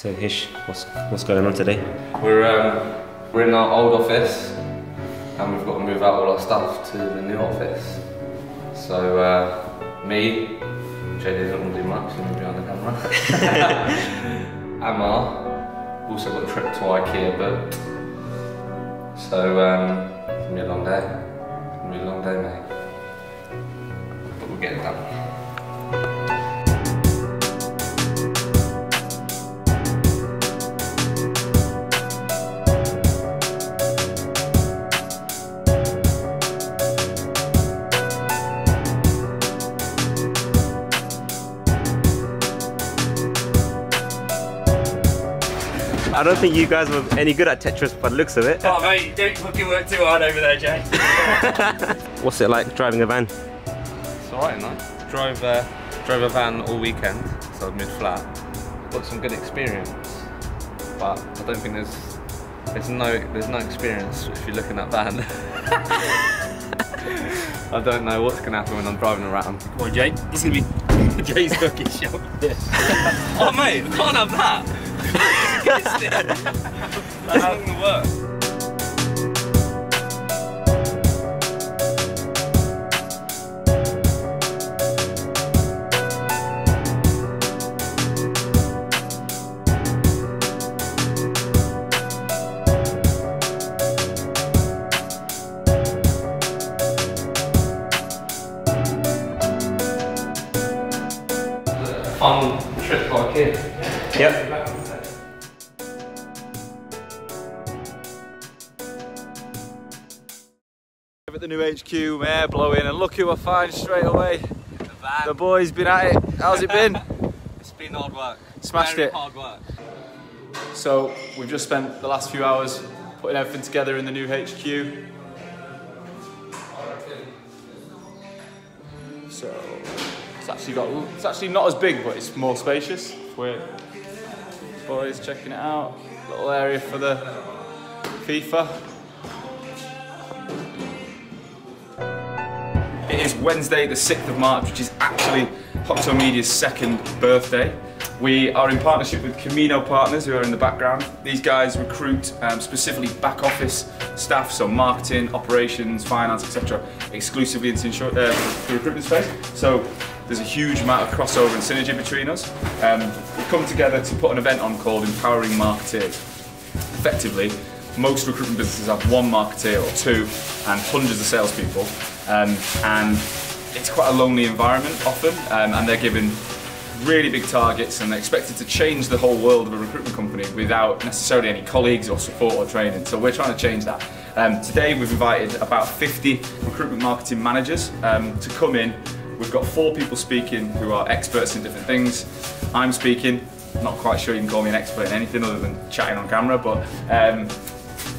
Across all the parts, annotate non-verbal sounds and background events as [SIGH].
So Hish, what's what's going on today? We're um, we're in our old office, and we've got to move out all our stuff to the new office. So uh, me, JD didn't want to do much, me behind the camera. [LAUGHS] Amar also got a trip to IKEA booked. So um, it's gonna be a long day. It's gonna be a long day, mate. But we'll get it done. I don't think you guys were any good at Tetris by the looks of it. Oh mate, don't fucking work too hard over there, Jay. [LAUGHS] What's it like driving a van? It's alright, no? Drove, uh, drove a van all weekend, so mid flat. Got some good experience, but I don't think there's there's no there's no experience if you're looking at van. [LAUGHS] I don't know what's gonna happen when I'm driving around. Come on, Jay. This is gonna be [LAUGHS] Jay's cookie show. oh mate, we can't have that. That's [LAUGHS] At the new HQ, air blowing, and look who I find straight away. The van. The boys been at it. How's it been? [LAUGHS] It's been hard work. Smashed Very it. hard work. so we've just spent the last few hours putting everything together in the new HQ. So it's actually got it's actually not as big, but it's more spacious. We're boys checking it out. Little area for the FIFA. It is Wednesday, the 6th of March, which is actually Hoxo Media's second birthday. We are in partnership with Camino Partners, who are in the background. These guys recruit um, specifically back office staff, so marketing, operations, finance, etc., exclusively into uh, the recruitment space. So there's a huge amount of crossover and synergy between us. Um, we've come together to put an event on called Empowering Marketeers effectively, most recruitment businesses have one marketer or two and hundreds of salespeople, um, and it's quite a lonely environment often, um, and they're given really big targets and they're expected to change the whole world of a recruitment company without necessarily any colleagues or support or training. So we're trying to change that. Um, today we've invited about 50 recruitment marketing managers um, to come in. We've got four people speaking who are experts in different things. I'm speaking, not quite sure you can call me an expert in anything other than chatting on camera, but um,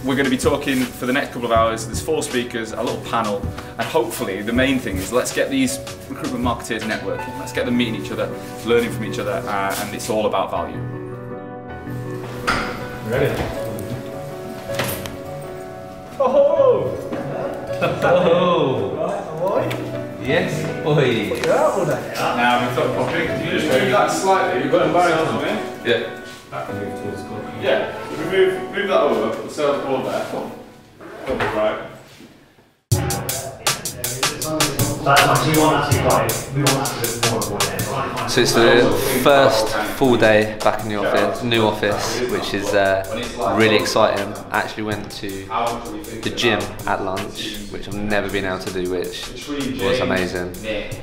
we're going to be talking for the next couple of hours. There's four speakers, a little panel, and hopefully the main thing is let's get these recruitment marketeers networking. Let's get them meeting each other, learning from each other, uh, and it's all about value. Ready? Oh! Oh! Yes, boy. Now we thought, properly. Can you just move that slightly? You've got a barrier on it. Yeah. Yeah. If we move, move that over, put the sales board there. Double right. So we want actually like we want actually more of one end. So it's the first full day back in the office, new office, which is uh, really exciting. I actually went to the gym at lunch, which I've never been able to do, which was amazing.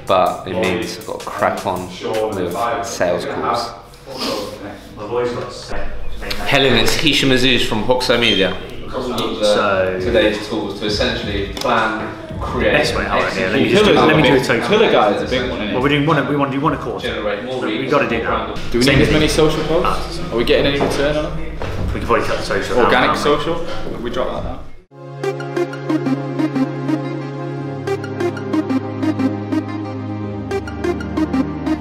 But it means I've got to crack on with sales calls. Helen, it's Hisham Azouz from Hoxo Media. So- uh, today's tools to essentially plan, create, Best way, hold here, let me execute, just do- let me do a total. Pillar guy is a big one, Well, we're doing one. We want to do one a quarter. Generate more We reach, got to do that. Do we Same need as many social posts? Are we getting any return on them? We can probably cut the social. Organic now. social? We drop that now.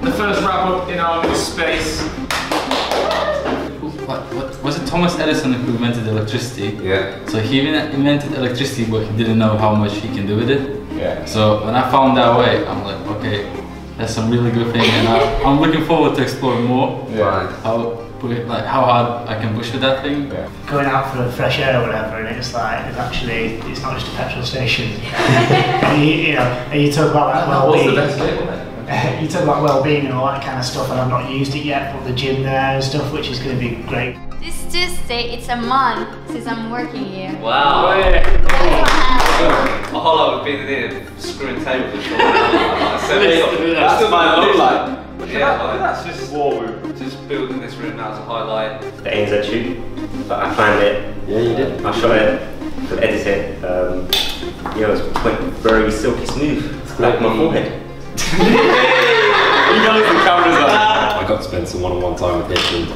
The first wrap up in our new space. Thomas Edison who invented electricity? Yeah. So he invented electricity, but he didn't know how much he can do with it. Yeah. So when I found that way, I'm like, okay, That's some really good thing, and I, I'm looking forward to exploring more. Yeah. How like how hard I can push with that thing. Yeah. Going out for the fresh air or whatever, and it's like it's actually it's not just a petrol station. [LAUGHS] and you, you know, and you talk about that What's the well-being. best [LAUGHS] bit, you talk about well-being and all that kind of stuff, and I've not used it yet. But the gym there and stuff, which is going to be great. This Tuesday, it's a month since I'm working here. Wow. That's what happened. A whole lot of being in here screwing tables and shit. [LAUGHS] Like, That's my low light. Yeah, like, That's just war room. just building this room now as a highlight. The ANZ tube, but I planned it. Yeah, you did. I shot it, could edit it. Um, yeah, it was quite very silky smooth, like my forehead. [LAUGHS] You know the cameras on. I got to spend some one-on-one time with Hitch, and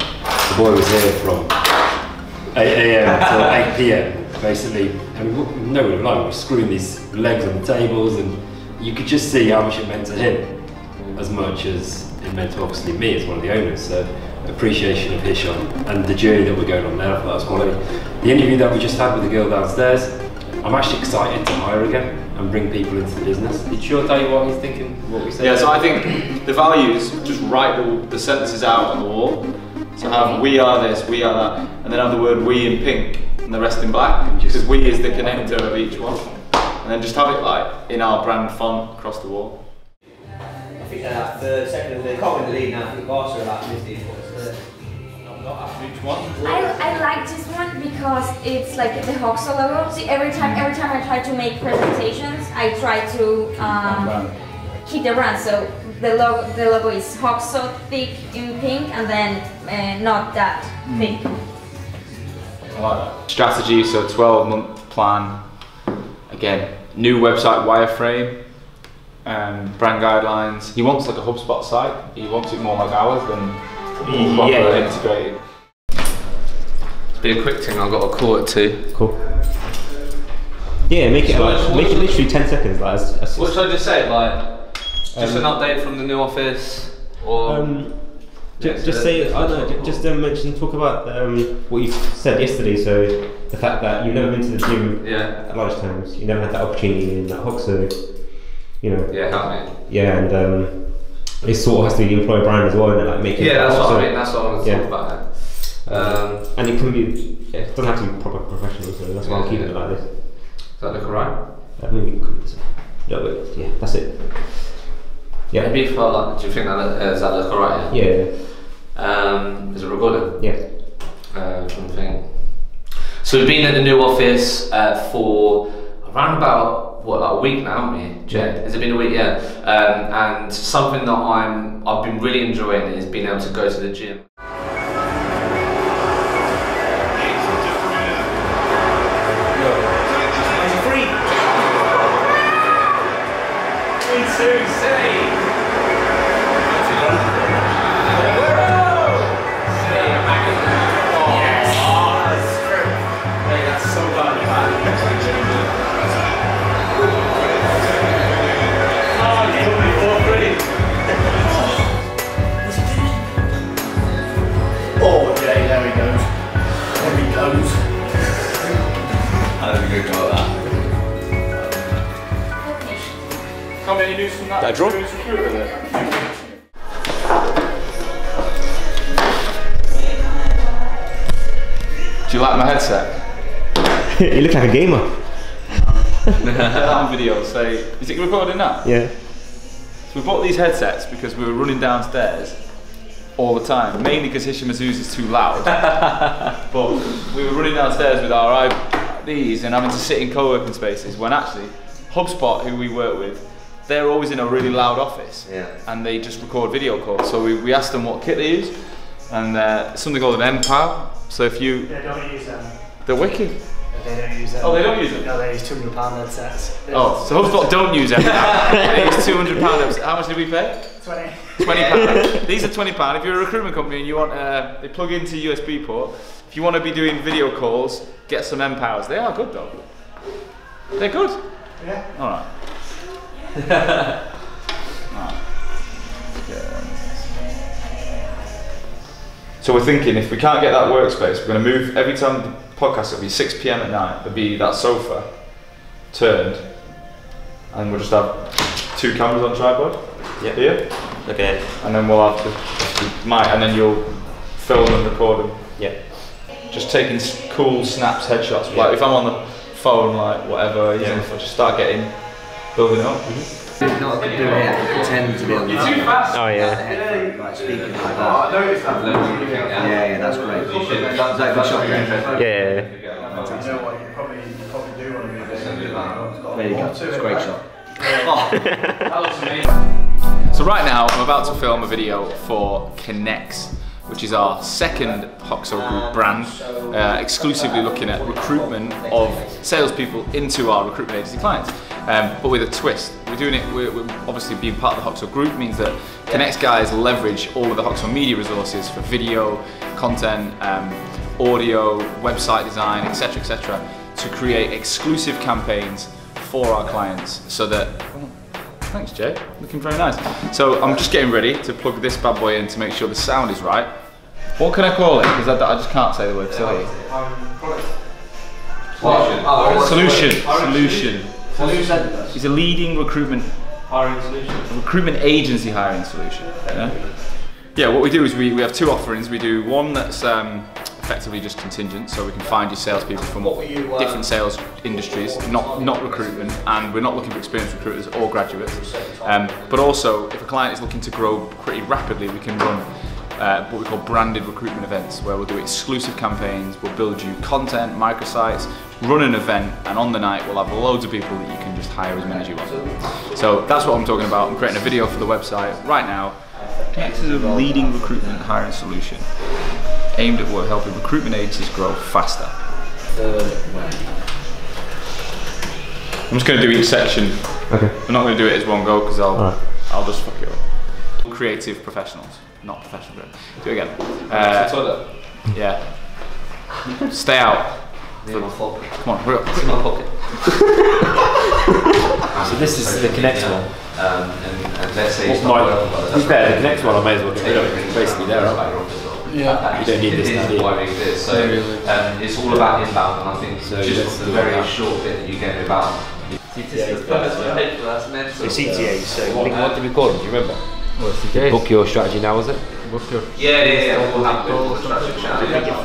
the boy was here from 8 a.m. to [LAUGHS] 8 p.m. Basically, and we- no one would have known. We were screwing these legs on the tables, and you could just see how much it meant to him, as much as it meant to obviously me as one of the owners. So, appreciation of Hisham and the journey that we're going on now. That was quality. The interview that we just had with the girl downstairs. I'm actually excited to hire again and bring people into the business. Did Sean tell you what he's thinking? What we said? Yeah, so I think the values, just write the, the sentences out on the wall. So have we are this, we are that, and then have the word we in pink and the rest in black, because we is the connector of each one. And then just have it like in our brand font across the wall. I think uh, they're like third, second, they can't win the league now. I think Barca are like 15 points third. I, I like this one because it's like the Hoxo logo. See, every time every time I try to make presentations, I try to um, keep the brand. So the logo the logo is Hoxo thick in pink, and then uh, not that thick. I like that. Strategy, so 12 month plan. Again, new website wireframe, um, brand guidelines. He wants like a HubSpot site. He wants it more like ours than proper Yeah. integrated. Be a quick thing. I've got a call at two. Cool. Yeah, make it So- make it literally 10 seconds. Like, as, as, What should I just say? Like, just an update from the new office, or Um, Yeah, just, so say, I don't know, ju- just um, mention, talk about um, what you said yesterday. So the fact that you've never been to the gym yeah, at lunch times, you never had that opportunity in that Hawk, so you know, yeah, help me. yeah, and um, it sort of has to be the employer brand as well, and like making Yeah, that's what I mean. That's what I to Yeah. talk about. Um, and it can be, yeah, it doesn't have to be proper professional, so that's why I'm keeping it like this. does that look alright? Uh, maybe it could- no, but yeah, that's it. Yeah, Maybe if I like, do you think that look- uh, does that look alright? Yeah. yeah, Um, is it recording? yeah. Uh, trying think. So we've been at the new office uh, for around about what like a week now, haven't we? Jed? Has it been a week? Yeah. Um, and something that I'm I've been really enjoying is being able to go to the gym. Oh, there? Do you like my headset? [LAUGHS] you look like a gamer. [LAUGHS] On video. Say, is it recording now? Yeah. So we bought these headsets because we were running downstairs all the time, mainly because Hisham Azouz is too loud. [LAUGHS] but we were running downstairs with our these and having to sit in co-working spaces when actually HubSpot, who we work with, they're always in a really loud office Yeah. and they just record video calls. So we, we asked them what kit they use and uh, something called an MPOW. So if you, They don't use them. the wiki. They don't use them. Oh, they don't use them? No, they use 200 pound headsets. Oh, so HubSpot don't use MPOW. they use 200 pounds. headsets. How much did we pay? 20. Twenty pound. [LAUGHS] These are twenty pound. If you're a recruitment company and you want, uh, they plug into USB port. If you want to be doing video calls, get some MPOWs. They are good though. They're good. Yeah. All right. So we're thinking if we can't get that workspace, we're going to move every time the podcast. It'll be 6 p.m. at night. There'll be that sofa turned, and we'll just have two cameras on tripod. Yep. here, Okay. and then we'll have to mic, and then you'll film and record them. Yeah. Just taking cool snaps, headshots. Like if I'm on the phone, like whatever, Yeah. if I just start getting building up. You know what I could do here? Pretend to be on the Oh yeah. head, like speaking like that. Yeah, yeah, that's great. Is that a shot there? Yeah. There you go. It's a great shot. [LAUGHS] So right now, I'm about to film a video for Connects, which is our second Hoxo Group brand, uh, exclusively looking at recruitment of salespeople into our recruitment agency clients, um, but with a twist. We're doing it, we're, we're obviously being part of the Hoxo Group means that Connects guys leverage all of the Hoxo media resources for video, content, um, audio, website design, etc., etc., to create exclusive campaigns for our clients so that Thanks, Jay. Looking very nice. So I'm just getting ready to plug this bad boy in to make sure the sound is right. What can I call it? Because I, I just can't say the word facility. Solution. Solution. It's a leading recruitment hiring solution. Recruitment agency hiring solution. Yeah. Yeah. What we do is we, we have two offerings. We do one that's um, effectively just contingent, so we can find you salespeople from different sales industries, not not recruitment, and we're not looking for experienced recruiters or graduates. Um, but also, if a client is looking to grow pretty rapidly, we can run uh, what we call branded recruitment events, where we'll do exclusive campaigns, we'll build you content, microsites, run an event, and on the night we'll have loads of people that you can just hire as many as you want. So that's what I'm talking about. I'm creating a video for the website right now. This is a leading recruitment hiring solution aimed at what helping recruitment agencies grow faster. I'm just going to do each section. Okay. I'm not going to do it as one go because I'll Alright. I'll just fuck it up. Creative professionals, not professional. Do it again. Uh, yeah. Stay out. Come on, hurry up. in my pocket. [LAUGHS] So this is the Connect one. Um, and, and let's say What it's not might- working, to be fair, the Connect one I may as well get rid of it. It's basically there, It's aren't like Yeah. You don't need this It now, do is you? why we exist. So um, it's all about inbound, and I think So let's just the do very that. short bit that you get about. That's mental. CTA, so what, what did we call them? Do you remember? What's the case? Book your strategy now, was it? Book your Yeah, yeah, yeah. We'll have we'll structure.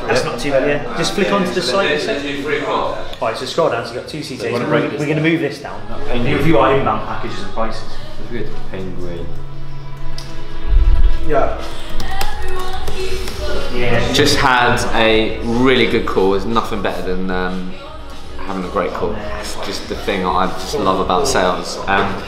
That's not too bad, yeah. Just flick onto the site. Let's let's do three. Right, so scroll down, so you've got two CTAs. wanna We're, break we're this going to move this down. And you review our inbound packages and prices. Good. Penguin. Yeah. Just had a really good call. There's nothing better than um, having a great call. It's just the thing I just love about sales. Um,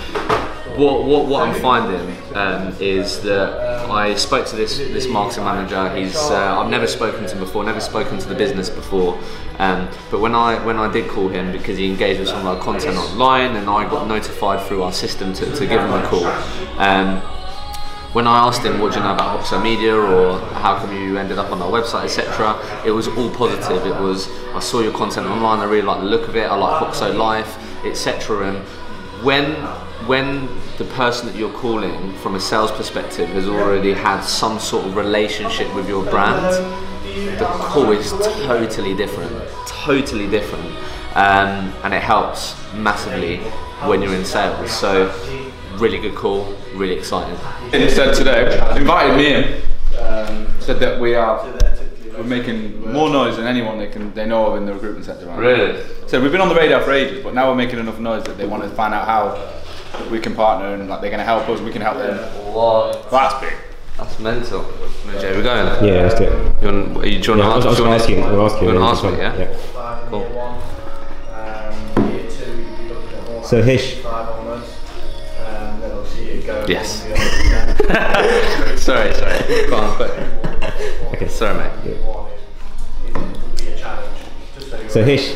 what, what, what I'm finding um, is that I spoke to this this marketing manager. He's uh, I've never spoken to him before, never spoken to the business before. Um, but when I when I did call him because he engaged with some of our content online, and I got notified through our system to, to give him a call. Um, when I asked him what do you know about Hoxo Media or how come you ended up on our website, etc., it was all positive. It was I saw your content online, I really like the look of it, I like Hoxo Life, etc. And when when the person that you're calling from a sales perspective has already had some sort of relationship with your brand, the call is totally different, totally different, um, and it helps massively when you're in sales. So really good call, really exciting. And said today, invited me in, um, said that we are we're making more noise than anyone they can they know of in the recruitment sector. Right? Really? So we've been on the radar for ages, but now we're making enough noise that they want to find out how we can partner and like they're going to help us, we can help them. What? That's big. That's mental. Jay, we're going. Yeah, let's do it. You want, are you, do you Yeah, I want was, I was to going to ask. I was asking You you. want to ask me, yeah? yeah. Cool. So Hish, Yes. [LAUGHS] sorry, sorry. Go on, quick. okay. Sorry, mate. So Hish,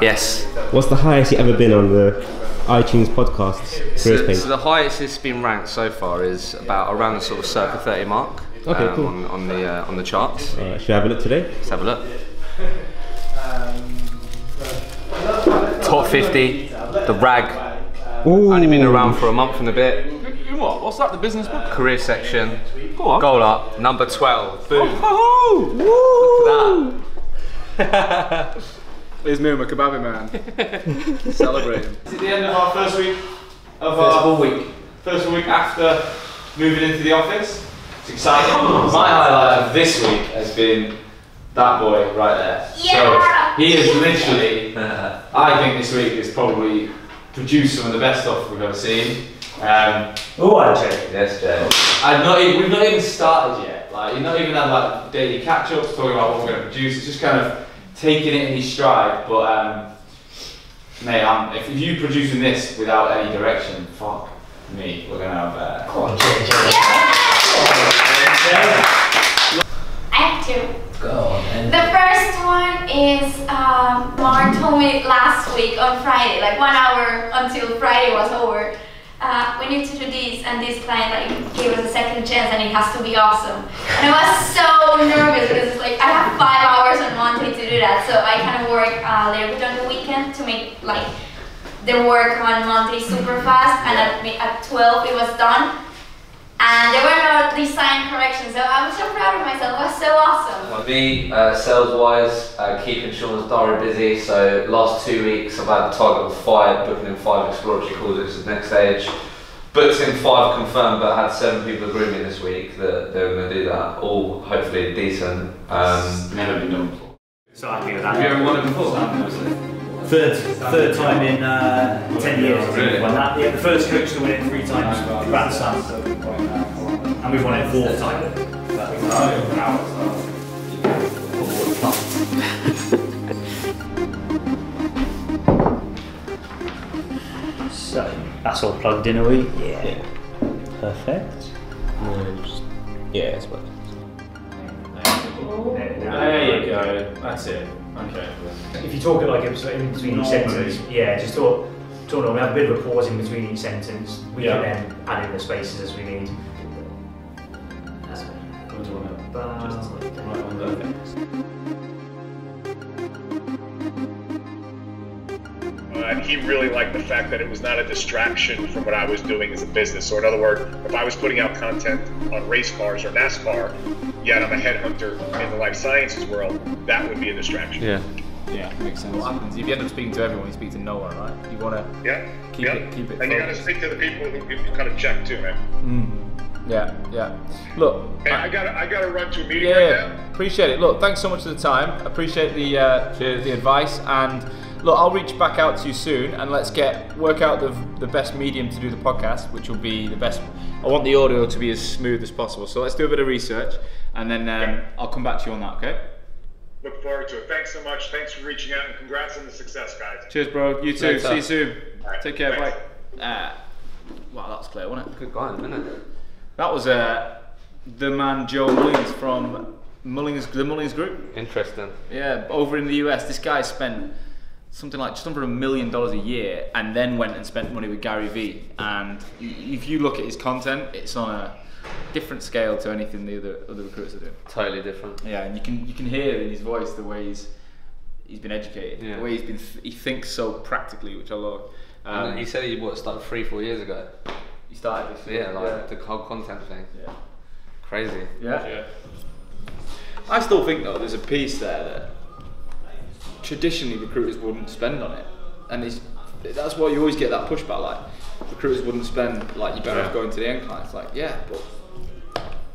Yes. what's the highest you've ever been on the iTunes podcasts careers So, page? so the highest it's been ranked so far is about around the sort of circa 30 mark. Okay, um, cool. On, on the uh, on the charts. Uh, should I have a look today? Let's have a look. [LAUGHS] Top 50, the rag. Ooh. Only been around for a month and a bit. You what? What's that? The business book? Career section. Go on. Goal up, number 12. Boom. Oh, Look at that. [LAUGHS] Here's me and my kebabi man. [LAUGHS] Celebrating. Is it the end of our first week? Of our Full week. first week after moving into the office. It's exciting. My highlight of this week has been that boy right there. Yeah! So he is literally, I think this week has probably produced some of the best stuff we've ever seen. Um, Oh, actually. Yes, Jay. I've not even, we've not even started yet. Like you've not even had like daily catch-ups talking about what we're going to produce. It's just kind of taking it in his stride. But um, mate, I'm, if you producing this without any direction, fuck me. We're gonna have. Uh, Come on, Jay, Jay. I have two. The first one is um, Mark told me last week on Friday, like one hour until Friday was over. Uh, we need to do this, and this client like gave us a second chance, and it has to be awesome. And I was so nervous because like I have five hours on Monday to do that, so I kind of work uh, a little bit on the weekend to make like the work on Monday super fast, and at, at 12 it was done. And there were no design corrections, so I was so proud of myself. It was so awesome. Well, Me, uh, sales wise, uh, keeping Sean's diary busy. So last two weeks I've had a target of five, booking in five exploratory calls, which is the next stage. Booked in five confirmed, but had seven people agree with me this week that they were going to do that. All hopefully decent. Um, Never been done before. So happy with that. have you that. ever won it before? Third, third time in uh, ten years. Really? we've won that. Yeah, the first coach to win it three times. Grant Sam. And we've won it fourth time. So that's all plugged in, are we? Yeah. Perfect. Yeah, it's working. There you go. That's it. Okay. If you talk it like it's in between each sentence, yeah, just talk, talk normal. Have a bit of a pause in between each sentence. We Yeah. can then add in the spaces as we need. Uh, and he really liked the fact that it was not a distraction from what I was doing as a business. So, in other words, if I was putting out content on race cars or NASCAR, yet I'm a headhunter in the life sciences world, that would be a distraction. Yeah. Yeah, makes sense. What happens if you end up speaking to everyone, you speak to no one, right? You want to Yeah. keep yeah. it, keep it. And you got to speak to the people who you kind of check too, man. Mm. Yeah, yeah. Look, Hey, I got to I got to run to a meeting yeah, right yeah. now. appreciate it. Look, thanks so much for the time. Appreciate the uh, the, the advice, and look, I'll reach back out to you soon, and let's get work out the the best medium to do the podcast, which will be the best. I want the audio to be as smooth as possible, so let's do a bit of research, and then um, I'll come back to you on that. Okay? Look forward to it. Thanks so much. Thanks for reaching out and congrats on the success, guys. Cheers, bro. You too. Later. See you soon. All right, Take care. thanks. Bye. Uh, wow, that was clear, wasn't it? good guy, isn't it? That was uh, the man Joe Mullings from Mullings, the Mullings Group. Interesting. Yeah, over in the US, this guy spent something like just under a million dollars a year, and then went and spent money with Gary Vee. And if you look at his content, it's on a different scale to anything the other other recruiters are doing. Totally different. Yeah, and you can you can hear in his voice the way he's he's been educated, Yeah. the way he's been th- he thinks so practically, which I love. Um, and he said he what started three, four years ago. He started this. So yeah, like the whole content thing. yeah. Crazy. Yeah. yeah. I still think though there's a piece there that traditionally recruiters wouldn't spend on it, and it's that's why you always get that pushback. Like recruiters wouldn't spend like you better off going to the end client. It's like yeah, but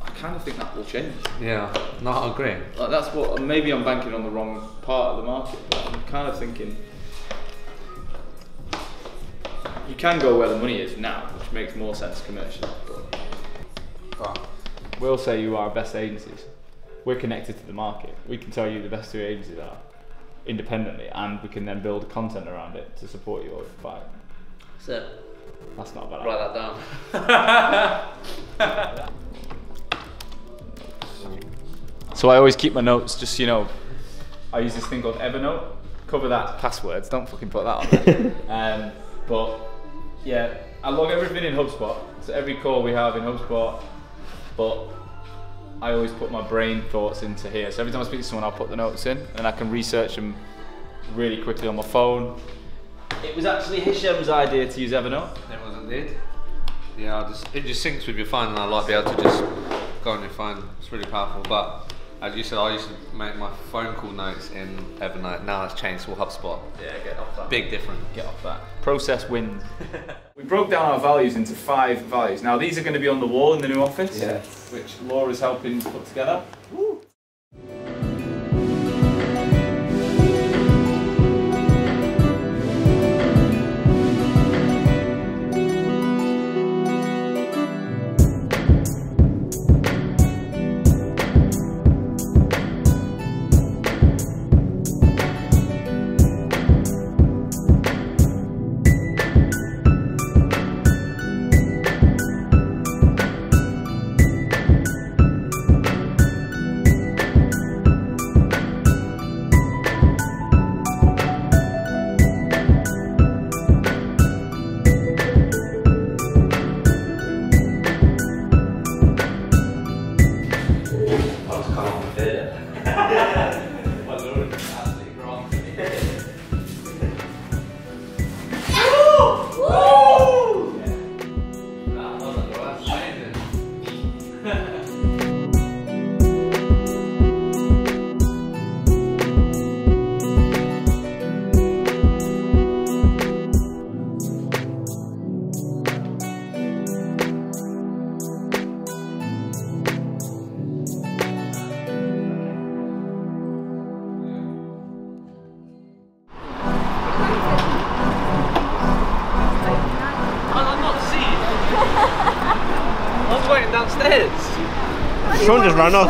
I kind of think that will change. Yeah. No, I agree. Like that's what maybe I'm banking on the wrong part of the market, but I'm kind of thinking you can go where the money is now, which makes more sense commercially. But, but we'll say you are our best agencies. We're connected to the market. We can tell you the best two agencies are independently, and we can then build content around it to support your vibe. So That's not bad. write that down. [LAUGHS] So I always keep my notes, just you know, I use this thing called Evernote. Cover that passwords. Don't fucking put that on. [LAUGHS] um, but yeah, I log everything in HubSpot. So every call we have in HubSpot, but I always put my brain thoughts into here. So every time I speak to someone, I'll put the notes in, and I can research them really quickly on my phone. It was actually Hisham's idea to use Evernote. It was indeed. Yeah, just, it just syncs with your phone, and I like be able to just go on your phone. It's really powerful. But As you said, I used to make my phone call notes in Evernote. Now it's changed to HubSpot. Yeah, get off that. Big difference. Get off that. Process wins. [LAUGHS] we broke down our values into five values. Now these are going to be on the wall in the new office, Yeah. which Laura's helping put together. I Sean just ran off.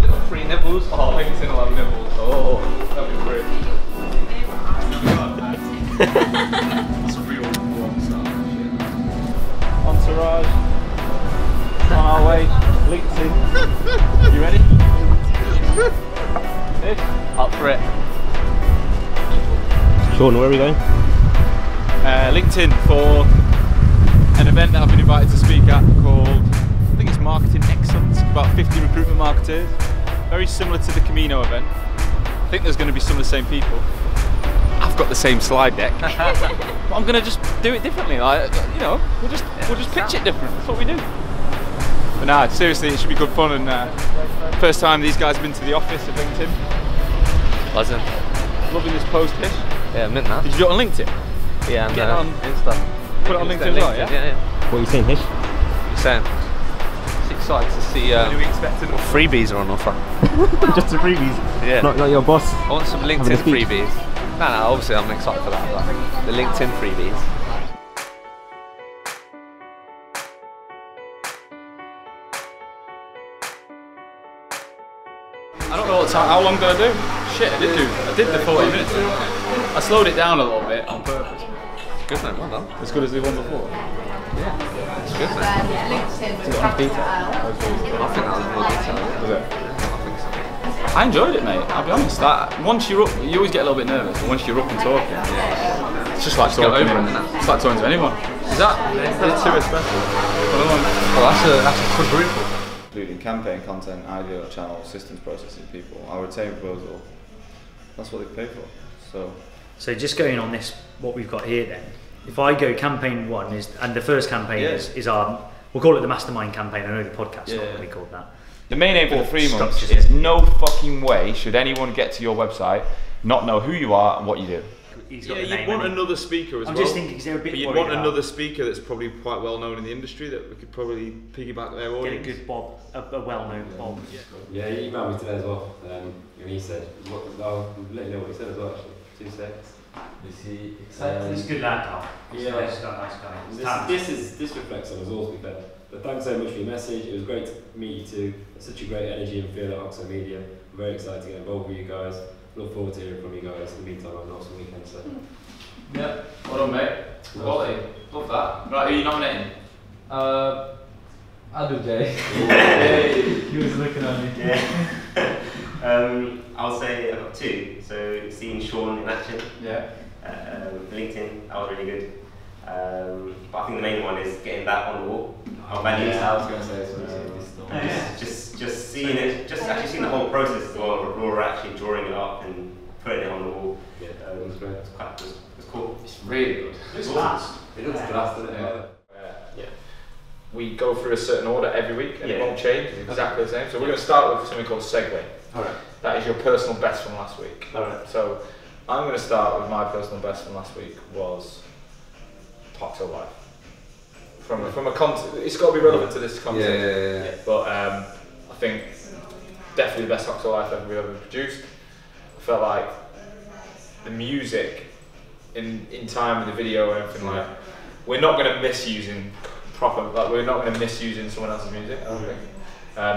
Little [LAUGHS] free nibbles. Oh, LinkedIn will have nibbles. Oh, that'd be great. [LAUGHS] That's a real rock star. Entourage. On our way. LinkedIn. You ready? Up for it. Sean, where are we going? uh, LinkedIn for an event that I've been invited to speak at called, I think it's Marketing Excellence, about 50 recruitment marketers. Very similar to the Camino event. I think there's going to be some of the same people. I've got the same slide deck, [LAUGHS] but I'm going to just do it differently. Like, you know, we'll just we'll just pitch it different. That's what we do. But nah, seriously, it should be good fun. And uh, first time these guys have been to the office of LinkedIn. Buzzing. Loving this post, Tish. Yeah, mint that. Did you do it on LinkedIn? Yeah, and Get uh, on- Insta. Put it on LinkedIn as well, yeah? Yeah, yeah. What are you saying, Hish? You're saying? It's exciting to see uh, What are we expecting? freebies are on offer. [LAUGHS] Just the freebies. Yeah. Not, not your boss. I want some LinkedIn freebies. No, no, obviously I'm excited for that, but the LinkedIn freebies. I don't know what time. How long did I do? Shit, I did do. I did the 40 minutes. I slowed it down a little bit on purpose. Good mate, well done. As good as the one before. Yeah, it's good mate. I think that was more detail. Yeah. Was it? I think so. I enjoyed it, mate. I'll be honest. That, once you're up, you always get a little bit nervous. But once you're up and talking, it's just like get talking. over it. It's like talking to anyone. Is that? It's too special. Well, that's a that's a quadruple. including campaign content, ideal channel, systems processing people. Our retain proposal, that's what they pay for. So So just going on this, what we've got here then, if I go campaign one is, and the first campaign Yeah. is, is our, we'll call it the mastermind campaign. I know the podcast's not Yeah. going to be called that. The main aim for the three months structures. is no fucking way should anyone get to your website, not know who you are and what you do. He's yeah, got the you'd want hasn't he? another speaker as well. I'm well. just thinking, 'cause they're a bit But you'd want about- another speaker that's probably quite well known in the industry that we could probably piggyback their audience. Get a good Bob, a, a well-known Bob. Yeah, he emailed me today as well, um, and he said, what, I'll let you know what he said as well actually, two seconds. Is he, um, He's a good lad, Carl. He's Yeah. a nice guy. Nice guy. He's This, talented. this is this reflects on us all to be fair. But thanks so much for your message. It was great to meet you too. Such a great energy and feel at Hoxo Media. I'm very excited to get involved with you guys. Look forward to hearing from you guys. In the meantime, have an awesome weekend. So. Yeah, well done, mate. Quality. Love that. Right, who are you nominating? Uh, I'll do Jay. He was looking at me. Yeah. [LAUGHS] um, I'll say I've got two. So seeing Sean in action. Yeah. Uh, um, LinkedIn, that was really good. Um, but I think the main one is getting that on the wall. Our values. Yeah, I was going to say so. Um, just, just, just seeing it, just actually seeing the whole process as well. Laura actually drawing it up and putting it on the wall. Yeah, um, it was great. It's quite, it was, it was cool. It's really good. It's fast. It looks class, doesn't it? Yeah. we go through a certain order every week and it won't change. It's exactly the same. So we're going to start with something called Segue. Alright. That is your personal best from last week. Alright. So I'm going to start with my personal best from last week was Hoxo Life. From a, from a content, it's got to be relevant to this content. Yeah, yeah, yeah, yeah. But um, I think definitely the best Hoxo Life ever we've ever produced. I felt like the music in in time with the video and everything like we're not going to miss using proper like we're not going to miss using someone else's music I don't think um,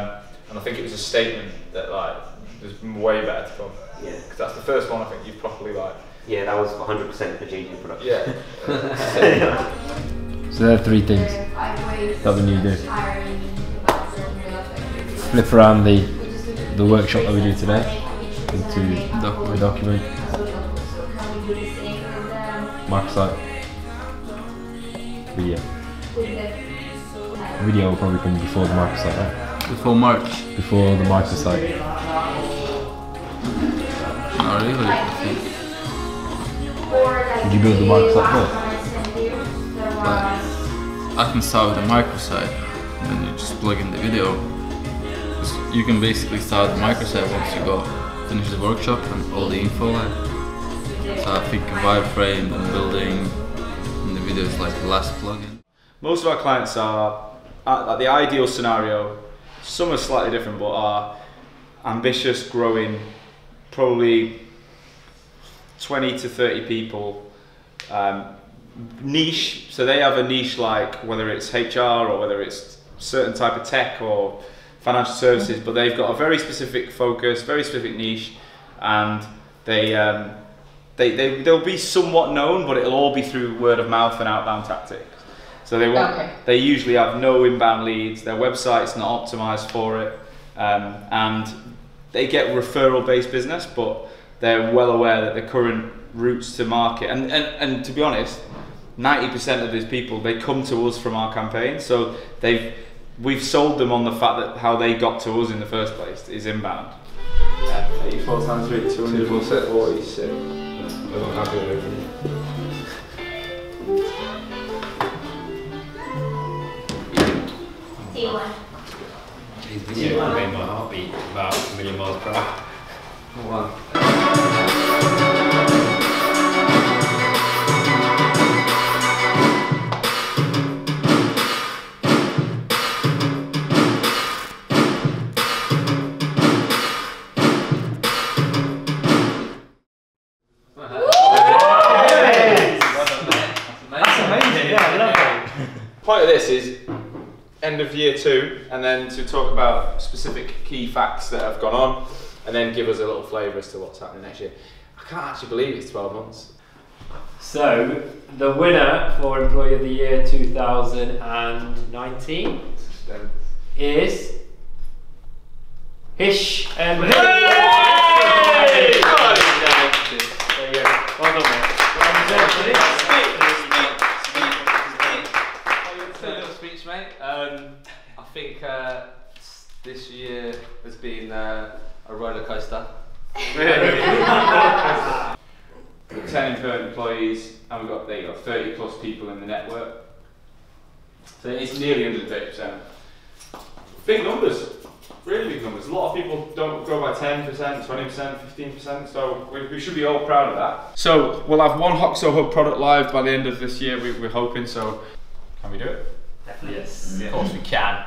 and I think it was a statement that like there's way better to come Yeah. because that's the first one I think you've properly like Yeah, that was 100% for JJ production. yeah [LAUGHS] So there are three things that we need to do. Flip around the the workshop that we do today into the document. Microsite. Video. Video will probably come before the microsite, right? Before March. Before the microsite. Not really. I think. Did you build the microsite first? But I can start with the microsite, and then you just plug in the video. You can basically start the microsite once you go finish the workshop and all the info like. So I think wireframe and building and the video is like the last plugin. most of our clients are the ideal scenario some are slightly different but are ambitious growing probably 20 to 30 people um, niche. So they have a niche like whether it's hr or whether it's certain type of tech or financial services but they've got a very specific focus very specific niche and they um, they, they they'll be somewhat known but it'll all be through word of mouth and outbound tactics so they won't Okay. they usually have no inbound leads their website's not optimized for it um, and they get referral based business but they're well aware that the current routes to market and, and, and to be honest 90% of these people they come to us from our campaign so they've we've sold them on the fact that how they got to us in the first place is inbound. Uh, 84 times 3 246 T1. These videos made my heart beat about a million miles per hour. One. Year two, and then to talk about specific key facts that have gone on, and then give us a little flavour as to what's happening next year. I can't actually believe it's 12 months. So, the winner for Employee of the Year 2019 is Hish and Hey! There you go. Well done, mate. Well deserved, isn't it? Say a little speech, mate. Um, I think uh, this year has been uh, a roller coaster. 10 per employees, and we've got, there you go, 30 plus people in the network. So it's nearly 130%. Big numbers, really big numbers. A lot of people don't grow by 10%, 20%, 15%, so we, we should be all proud of that. So we'll have one Hoxo Hub product live by the end of this year, we, we're hoping, so can we do it? Yes. Of course we can.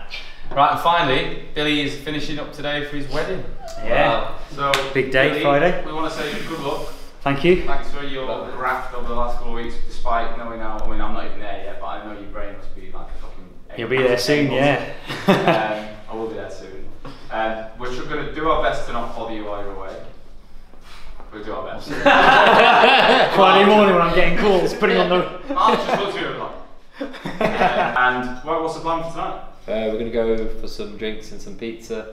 Right, and finally, Billy is finishing up today for his wedding. Yeah. So Big day, Billy, Friday. We want to say good luck. Thank you. Thanks for your graft over the last couple of weeks, despite knowing how. I mean, I'm not even there yet, but I know your brain must be like a fucking. You'll be there soon, yeah. um, I will be there soon. Um, we're going to do our best to not bother you while you're away. We'll do our best. [LAUGHS] Friday morning when I'm getting calls, putting on the. I'll just look through it. [LAUGHS] and what, what's the plan for tonight? Uh, we're going to go for some drinks and some pizza.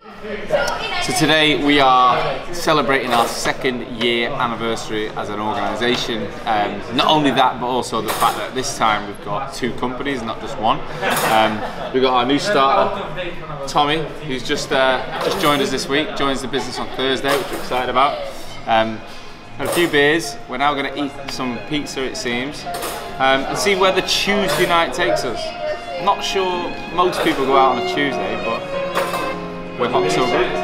So today we are celebrating our second year anniversary as an organisation. Um, not only that, but also the fact that this time we've got two companies, not just one. Um, we've got our new starter, Tommy, who's just uh, just joined us this week. Joins the business on Thursday, which we're excited about. Um, had a few beers. We're now going to eat some pizza, it seems, um, and see where the Tuesday night takes us. not sure most people go out on a Tuesday, but we're hot so good.